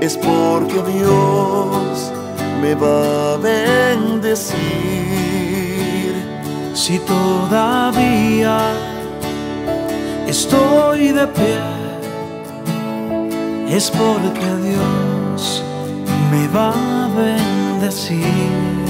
es porque Dios me va a bendecir. Si todavía estoy de pie, es porque Dios me va a bendecir.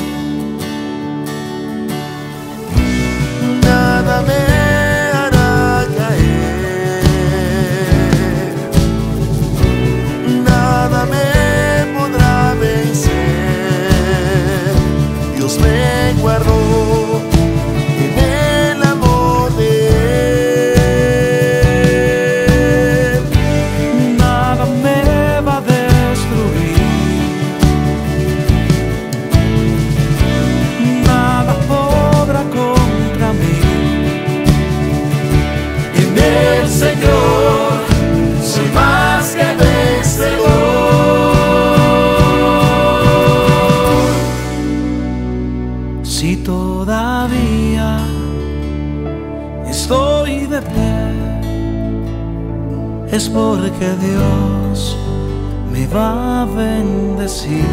Si todavía estoy de pie, es porque Dios me va a bendecir.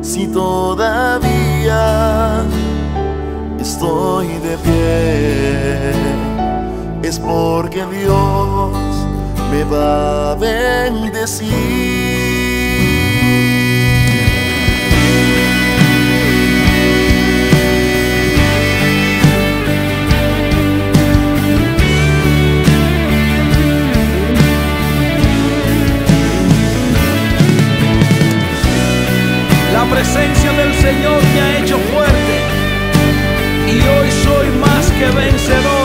Si todavía estoy de pie, es porque Dios me va a bendecir. Señor me ha hecho fuerte y hoy soy más que vencedor.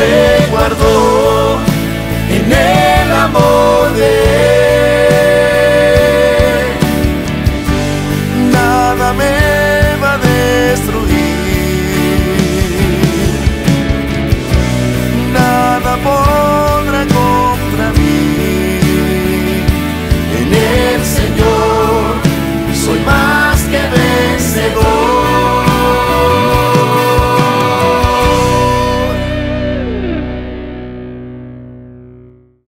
me guardó.